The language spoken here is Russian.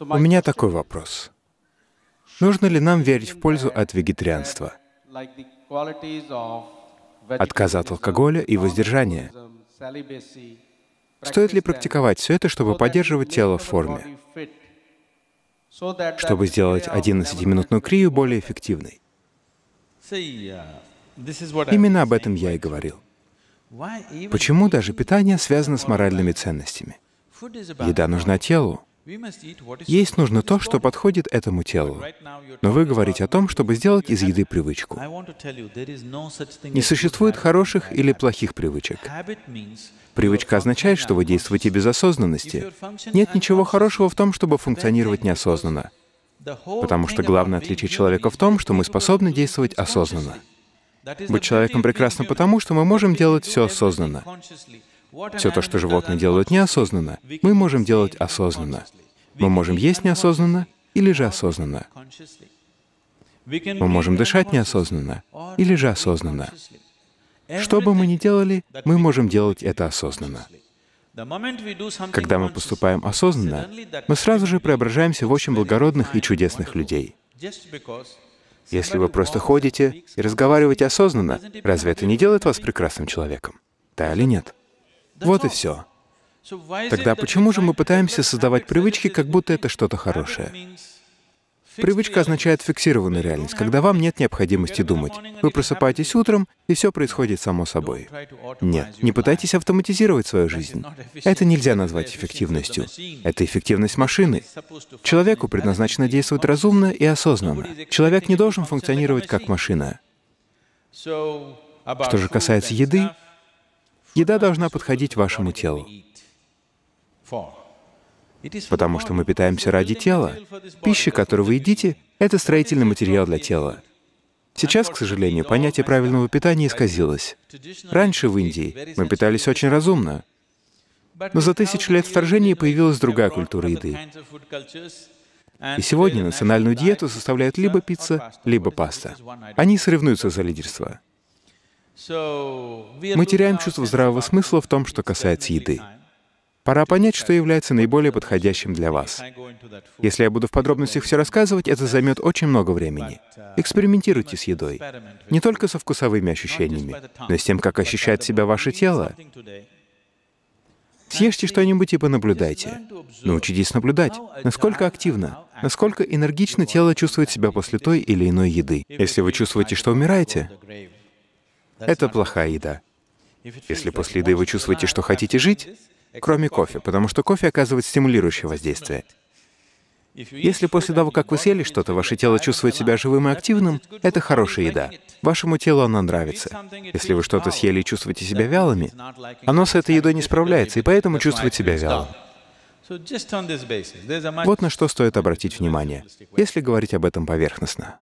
У меня такой вопрос. Нужно ли нам верить в пользу от вегетарианства? Отказа от алкоголя и воздержания? Стоит ли практиковать все это, чтобы поддерживать тело в форме? Чтобы сделать 11-минутную крию более эффективной? Именно об этом я и говорил. Почему даже питание связано с моральными ценностями? Еда нужна телу. Есть нужно то, что подходит этому телу. Но вы говорите о том, чтобы сделать из еды привычку. Не существует хороших или плохих привычек. Привычка означает, что вы действуете без осознанности. Нет ничего хорошего в том, чтобы функционировать неосознанно. Потому что главное отличие человека в том, что мы способны действовать осознанно. Быть человеком прекрасно потому, что мы можем делать все осознанно. Все то, что животные делают неосознанно, мы можем делать осознанно. Мы можем есть неосознанно или же осознанно. Мы можем дышать неосознанно или же осознанно. Что бы мы ни делали, мы можем делать это осознанно. Когда мы поступаем осознанно, мы сразу же преображаемся в очень благородных и чудесных людей. Если вы просто ходите и разговариваете осознанно, разве это не делает вас прекрасным человеком? Да или нет? Вот и все. Тогда почему же мы пытаемся создавать привычки, как будто это что-то хорошее? Привычка означает фиксированную реальность, когда вам нет необходимости думать. Вы просыпаетесь утром, и все происходит само собой. Нет, не пытайтесь автоматизировать свою жизнь. Это нельзя назвать эффективностью. Это эффективность машины. Человеку предназначено действовать разумно и осознанно. Человек не должен функционировать как машина. Что же касается еды, еда должна подходить вашему телу. Потому что мы питаемся ради тела. Пища, которую вы едите, — это строительный материал для тела. Сейчас, к сожалению, понятие правильного питания исказилось. Раньше в Индии мы питались очень разумно, но за тысячу лет вторжения появилась другая культура еды. И сегодня национальную диету составляют либо пицца, либо паста. Они соревнуются за лидерство. Мы теряем чувство здравого смысла в том, что касается еды. Пора понять, что является наиболее подходящим для вас. Если я буду в подробностях все рассказывать, это займет очень много времени. Экспериментируйте с едой. Не только со вкусовыми ощущениями, но и с тем, как ощущает себя ваше тело. Съешьте что-нибудь и понаблюдайте. Научитесь наблюдать, насколько активно, насколько энергично тело чувствует себя после той или иной еды. Если вы чувствуете, что умираете, это плохая еда. Если после еды вы чувствуете, что хотите жить, кроме кофе, потому что кофе оказывает стимулирующее воздействие. Если после того, как вы съели что-то, ваше тело чувствует себя живым и активным, это хорошая еда. Вашему телу она нравится. Если вы что-то съели и чувствуете себя вялыми, оно с этой едой не справляется, и поэтому чувствует себя вялым. Вот на что стоит обратить внимание, если говорить об этом поверхностно.